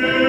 day.